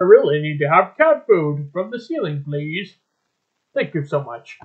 I really need to have cat food from the ceiling, please. Thank you so much.